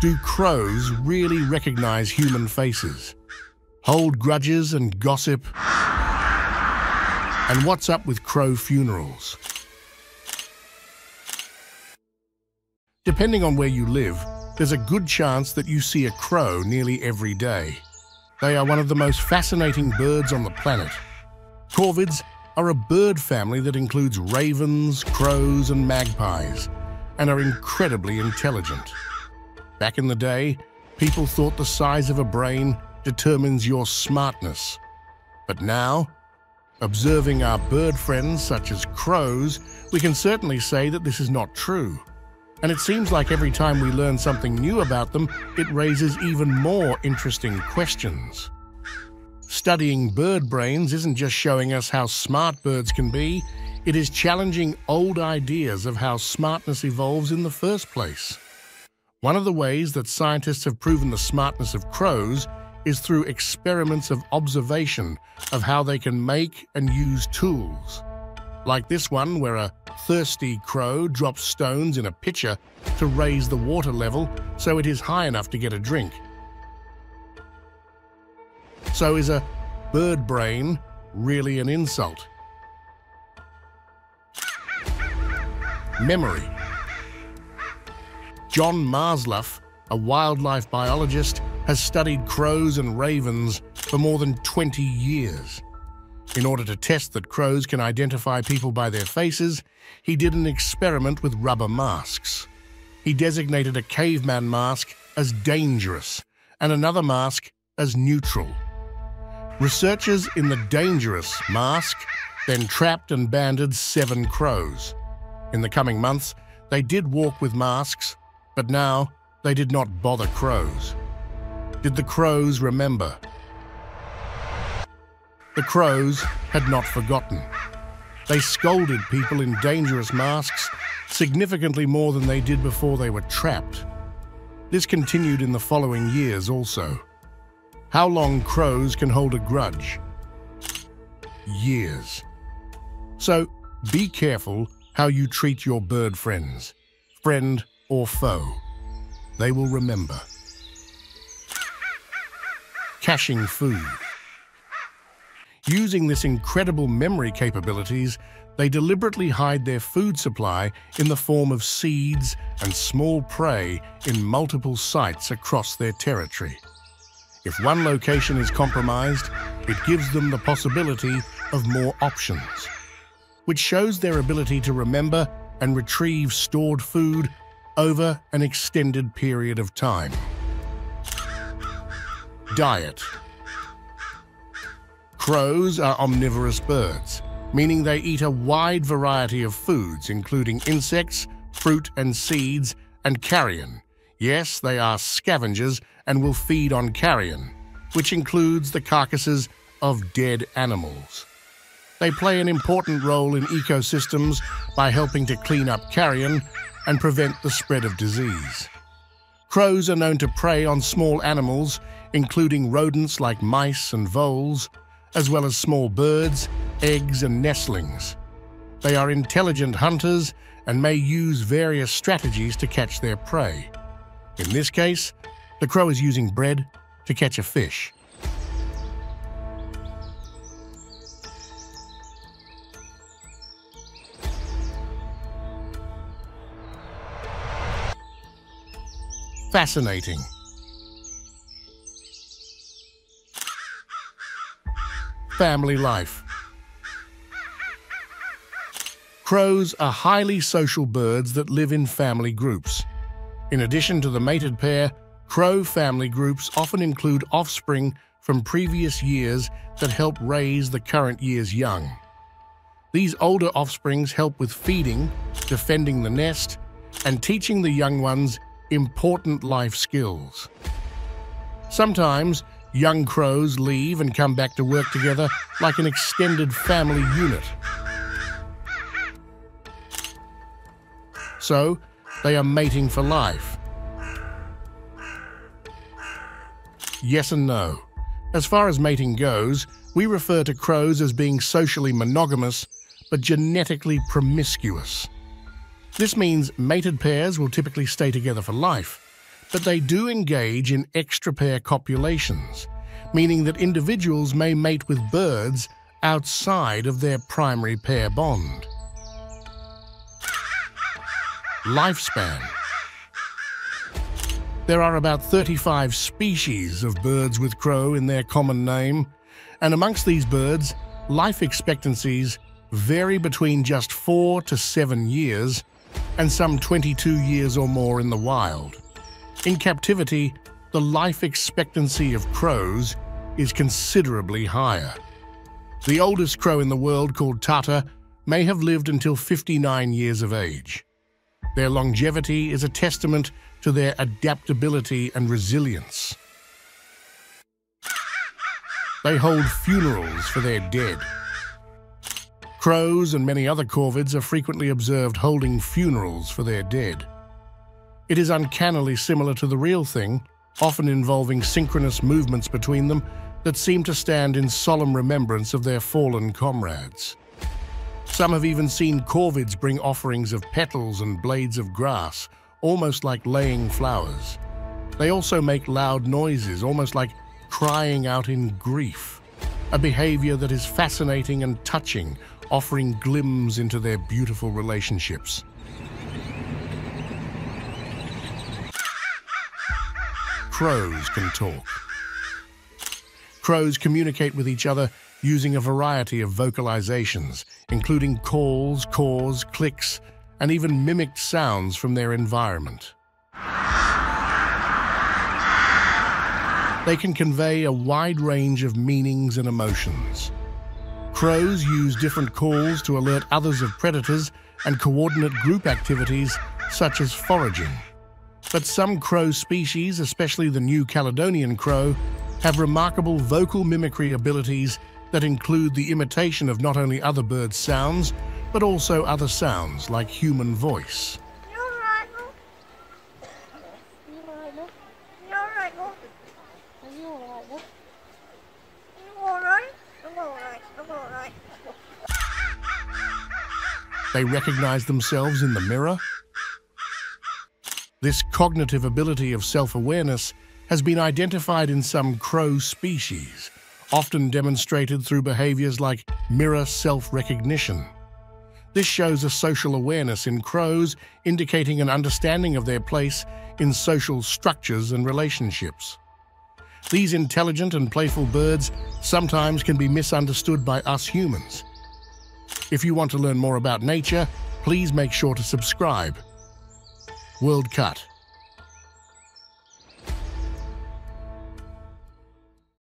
Do crows really recognize human faces? Hold grudges and gossip? And what's up with crow funerals? Depending on where you live, there's a good chance that you see a crow nearly every day. They are one of the most fascinating birds on the planet. Corvids are a bird family that includes ravens, crows, and magpies, and are incredibly intelligent. Back in the day, people thought the size of a brain determines your smartness. But now, observing our bird friends such as crows, we can certainly say that this is not true. And it seems like every time we learn something new about them, it raises even more interesting questions. Studying bird brains isn't just showing us how smart birds can be, it is challenging old ideas of how smartness evolves in the first place. One of the ways that scientists have proven the smartness of crows is through experiments of observation of how they can make and use tools. Like this one, where a thirsty crow drops stones in a pitcher to raise the water level so it is high enough to get a drink. So is a bird brain really an insult? Memory. John Marzluff, a wildlife biologist, has studied crows and ravens for more than 20 years. In order to test that crows can identify people by their faces, he did an experiment with rubber masks. He designated a caveman mask as dangerous and another mask as neutral. Researchers in the dangerous mask then trapped and banded seven crows. In the coming months, they did walk with masks, but now they did not bother crows. Did the crows remember? The crows had not forgotten. They scolded people in dangerous masks significantly more than they did before they were trapped. This continued in the following years also. How long crows can hold a grudge? Years. So be careful how you treat your bird friends, friend or foe. They will remember. Caching food. Using this incredible memory capabilities, they deliberately hide their food supply in the form of seeds and small prey in multiple sites across their territory. If one location is compromised, it gives them the possibility of more options, which shows their ability to remember and retrieve stored food over an extended period of time. Diet Crows are omnivorous birds, meaning they eat a wide variety of foods, including insects, fruit and seeds, and carrion. Yes, they are scavengers and will feed on carrion, which includes the carcasses of dead animals. They play an important role in ecosystems by helping to clean up carrion and prevent the spread of disease. Crows are known to prey on small animals, including rodents like mice and voles, as well as small birds, eggs, and nestlings. They are intelligent hunters and may use various strategies to catch their prey. In this case, the crow is using bread to catch a fish. Fascinating. family life. Crows are highly social birds that live in family groups. In addition to the mated pair, crow family groups often include offspring from previous years that help raise the current year's young. These older offsprings help with feeding, defending the nest, and teaching the young ones important life skills. Sometimes Young crows leave and come back to work together like an extended family unit. So, they are mating for life. Yes and no. As far as mating goes, we refer to crows as being socially monogamous but genetically promiscuous. This means mated pairs will typically stay together for life, but they do engage in extra-pair copulations, meaning that individuals may mate with birds outside of their primary pair bond. Lifespan There are about 35 species of birds with crow in their common name, and amongst these birds, life expectancies vary between just 4 to 7 years and some 22 years or more in the wild. In captivity, the life expectancy of crows is considerably higher. The oldest crow in the world, called Tata, may have lived until 59 years of age. Their longevity is a testament to their adaptability and resilience. They hold funerals for their dead. Crows and many other corvids are frequently observed holding funerals for their dead. It is uncannily similar to the real thing, often involving synchronous movements between them that seem to stand in solemn remembrance of their fallen comrades. Some have even seen corvids bring offerings of petals and blades of grass, almost like laying flowers. They also make loud noises, almost like crying out in grief, a behavior that is fascinating and touching, offering glimpses into their beautiful relationships. Crows can talk. Crows communicate with each other using a variety of vocalizations, including calls, caws, clicks, and even mimicked sounds from their environment. They can convey a wide range of meanings and emotions. Crows use different calls to alert others of predators and coordinate group activities such as foraging. But some crow species, especially the New Caledonian crow, have remarkable vocal mimicry abilities that include the imitation of not only other birds' sounds, but also other sounds like human voice. They recognize themselves in the mirror. This cognitive ability of self-awareness has been identified in some crow species, often demonstrated through behaviors like mirror self-recognition. This shows a social awareness in crows, indicating an understanding of their place in social structures and relationships. These intelligent and playful birds sometimes can be misunderstood by us humans. If you want to learn more about nature, please make sure to subscribe. World Cut